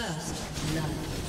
First blood.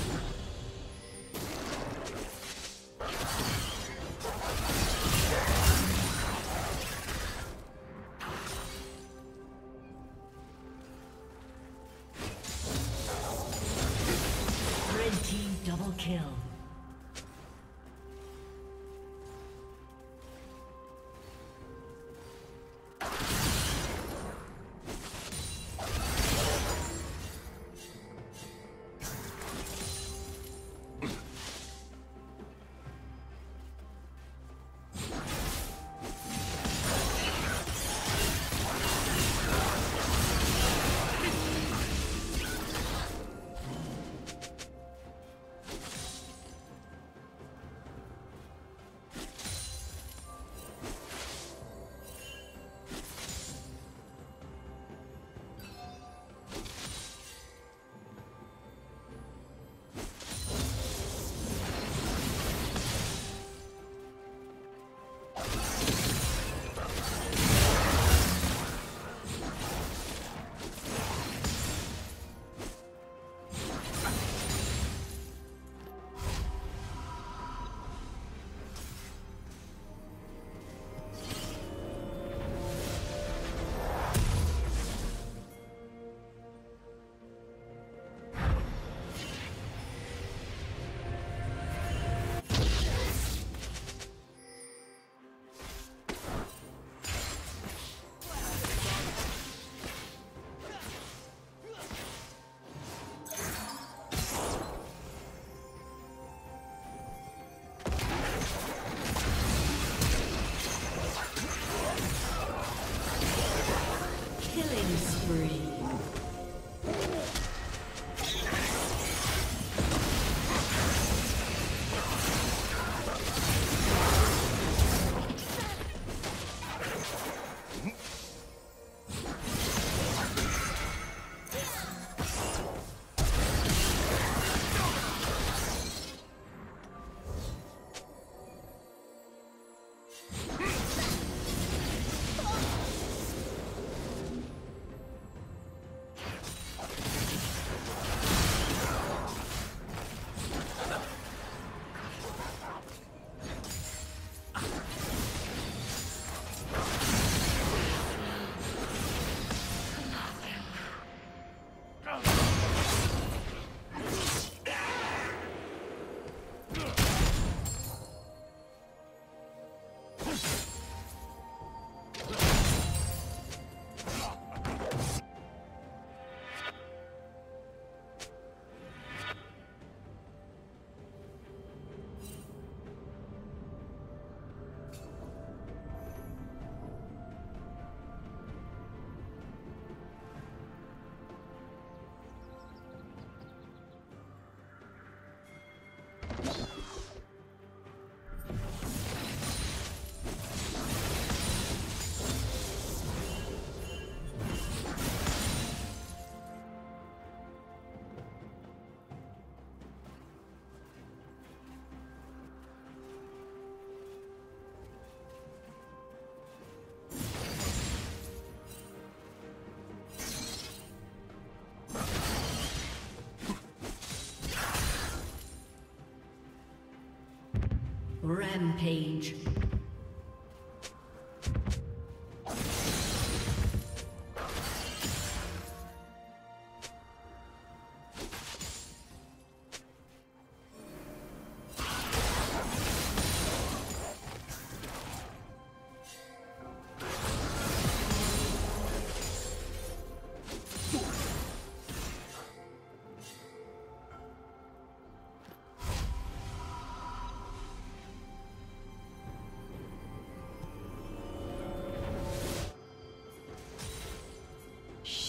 Rampage.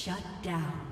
Shut down.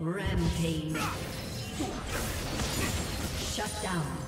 Rampage. Shut down.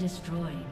Destroyed.